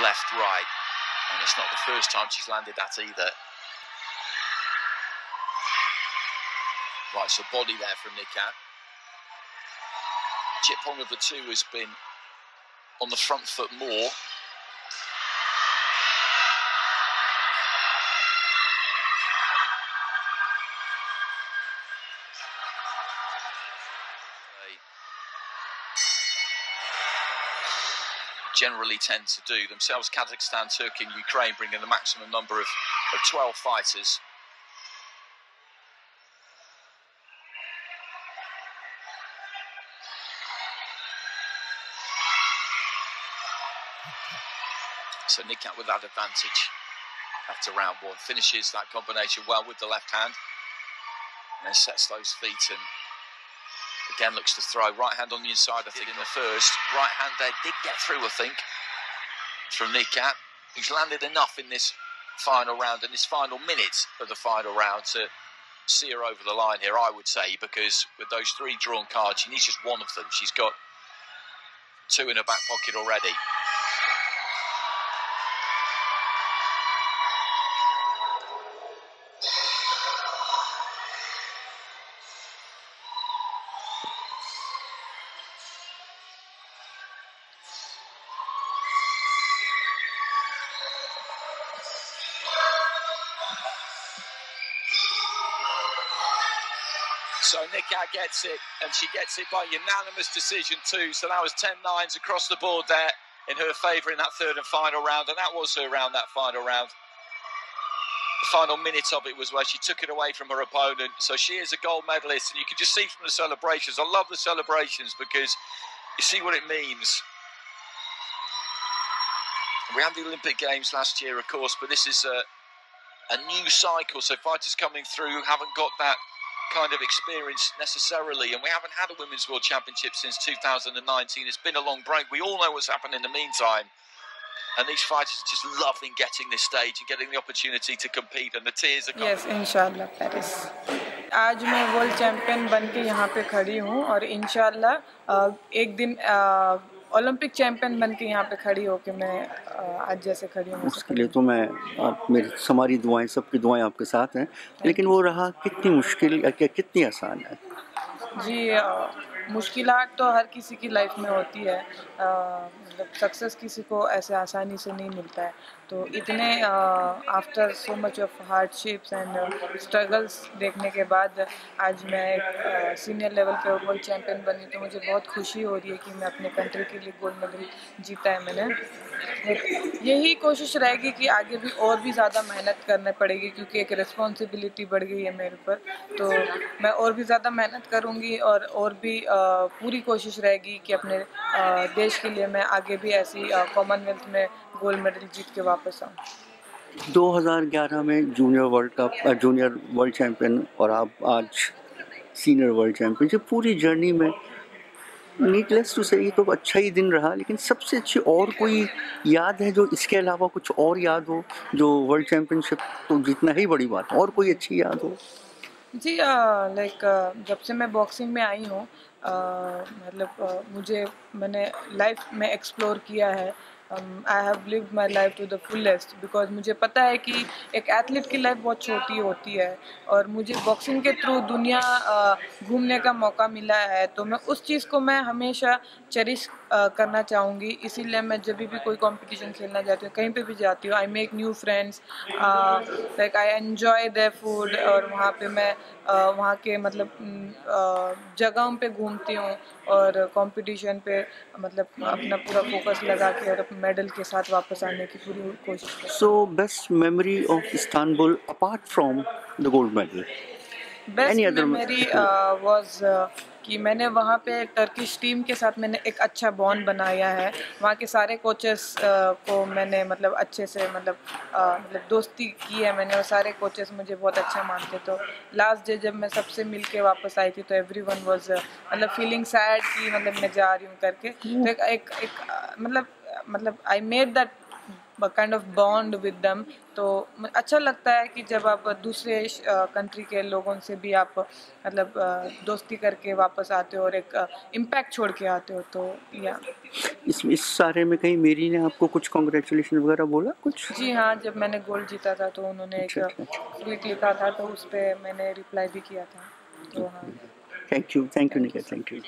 left, right. And it's not the first time she's landed that either. Right, so body there from Nikat. Chip Hong of the two has been on the front foot more. Generally tend to do. Themselves, Kazakhstan, Turkey, and Ukraine bringing the maximum number of, of 12 fighters. So Nikat with that advantage after round one. Finishes that combination well with the left hand. And then sets those feet and Again, looks to throw. Right hand on the inside, I think, in the first. Right hand there did get through, I think, from Nikat. He's landed enough in this final round, in this final minute of the final round to see her over the line here, I would say, because with those three drawn cards, she needs just one of them. She's got two in her back pocket already. So Nikat gets it, and she gets it by unanimous decision too. So that was 10 nines across the board there in her favour in that third and final round, and that was her round, that final round. The final minute of it was where she took it away from her opponent. So she is a gold medalist, and you can just see from the celebrations. I love the celebrations because you see what it means. We had the Olympic Games last year, of course, but this is a, a new cycle. So fighters coming through haven't got that kind of experience necessarily. And we haven't had a Women's World Championship since 2019. It's been a long break. We all know what's happened in the meantime. And these fighters are just loving getting this stage and getting the opportunity to compete. And the tears are coming. Yes, inshallah, Paris. आज मैं world champion बन के यहाँ पे खड़ी हूँ और इनशाला एक दिन ओलंपिक चैंपियन बन के यहाँ पे खड़ी हो के मैं आज जैसे खड़ी हूँ उसके लिए तो मैं आप मेरी हमारी दुआएँ सबकी दुआएँ आपके साथ हैं। लेकिन वो रहा कितनी मुश्किल या कितनी आसान है? जी मुश्किल तो हर किसी की लाइफ में होती है। मतलब सक्सेस किसी को ऐसे आसानी से नहीं मिलता है। तो इतने after so much of hardships and struggles देखने के बाद आज मैं सीनियर लेवल पे वर्ल्ड चैम्पियन बनी तो मुझे बहुत खुशी हो रही है कि मैं अपने कंट्री के लिए गोल्ड मेडल जीता है मैंने। यही कोशिश रहेगी कि आगे भी और भी ज़्यादा मेहनत करना पड़ेगी क्योंकि एक रिस्पॉन्सिबिलिटी बढ़ गई है मेरे ऊपर। तो मैं और भी ज़्यादा मेहनत करूँगी और और भी पूरी कोशिश रहेगी कि अपने देश के लिए मैं आगे भी ऐसी कॉमनवेल्थ में गोल्ड मेडल जीत के वापस आऊँ। 2011 में junior world cup junior world champion और आप आज सीनियर वर्ल्ड चैम्पियनशिप पूरी जर्नी में नीटलेस टू से ये तो अच्छा ही दिन रहा लेकिन सबसे अच्छी और कोई याद है जो इसके अलावा कुछ और याद हो जो वर्ल्ड चैम्पियनशिप तो जीतना ही बड़ी बात और कोई अच्छी याद हो? जी लाइक जब से मैं बॉक्सिंग में आई हूँ मतलब मुझे मैंने लाइफ में एक्सप्लोर किया है। I have live my life to the fullest because मुझे पता है कि एक एथलीट की लाइफ बहुत छोटी होती है और मुझे बॉक्सिंग के थ्रू दुनिया घूमने का मौका मिला है तो मैं उस चीज़ को मैं हमेशा चेरिश करना चाहूँगी। इसीलिए मैं जब भी कोई कॉम्पिटिशन खेलना जाती हूँ कहीं पे भी जाती हूँ I make new friends like I enjoy the food और वहाँ पे मैं uh, वहाँ के मतलब uh, जगहों पे घूमती हूँ और कंपटीशन पे मतलब अपना पूरा फोकस लगा के और मेडल के साथ वापस आने की पूरी कोशिश so best memory of Istanbul apart from the gold medal best memory was कि मैंने वहाँ पे टर्किश टीम के साथ मैंने एक अच्छा बॉन्ड बनाया है। वहाँ के सारे कोचेस को मैंने मतलब अच्छे से मतलब मतलब दोस्ती की है मैंने और सारे कोचेस मुझे बहुत अच्छा मानते तो लास्ट डे जब मैं सबसे मिल के वापस आई थी तो एवरी वन वॉज़ मतलब फीलिंग सैड कि मतलब मैं जा रही हूँ करके। तो एक एक, एक मतलब मतलब I made that kind of bond with them तो अच्छा लगता है कि जब आप दूसरे कंट्री के लोगों से भी आप मतलब दोस्ती करके वापस आते हो और एक इम्पैक्ट छोड़ के आते हो तो या इस इस सारे में कहीं मेरी ने आपको कुछ कॉन्ग्रेचुलेशन वगैरह बोला कुछ? जी हाँ जब मैंने गोल्ड जीता था तो उन्होंने एक अच्छा, अच्छा। ट्वीट लिखा था तो उस पर मैंने रिप्लाई भी किया था। तो हाँ। थैंक यू थैंक यू निका थैंक यू